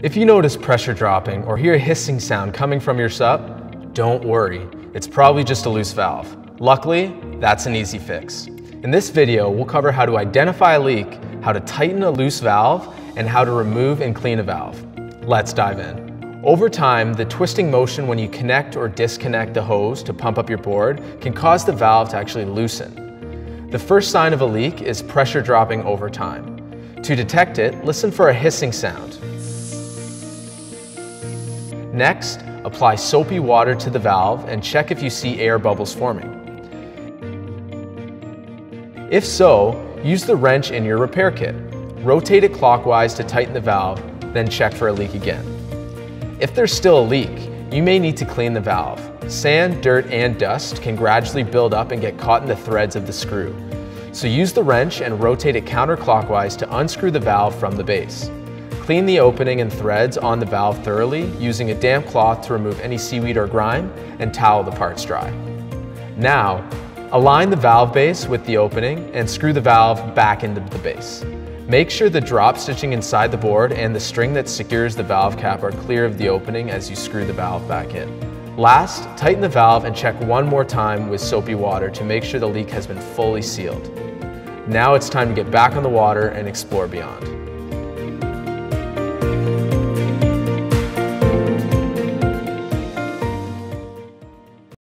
If you notice pressure dropping or hear a hissing sound coming from your sup, don't worry, it's probably just a loose valve. Luckily, that's an easy fix. In this video, we'll cover how to identify a leak, how to tighten a loose valve, and how to remove and clean a valve. Let's dive in. Over time, the twisting motion when you connect or disconnect the hose to pump up your board can cause the valve to actually loosen. The first sign of a leak is pressure dropping over time. To detect it, listen for a hissing sound. Next, apply soapy water to the valve and check if you see air bubbles forming. If so, use the wrench in your repair kit. Rotate it clockwise to tighten the valve, then check for a leak again. If there's still a leak, you may need to clean the valve. Sand, dirt, and dust can gradually build up and get caught in the threads of the screw. So use the wrench and rotate it counterclockwise to unscrew the valve from the base. Clean the opening and threads on the valve thoroughly using a damp cloth to remove any seaweed or grime and towel the parts dry. Now, align the valve base with the opening and screw the valve back into the base. Make sure the drop stitching inside the board and the string that secures the valve cap are clear of the opening as you screw the valve back in. Last, tighten the valve and check one more time with soapy water to make sure the leak has been fully sealed. Now it's time to get back on the water and explore beyond.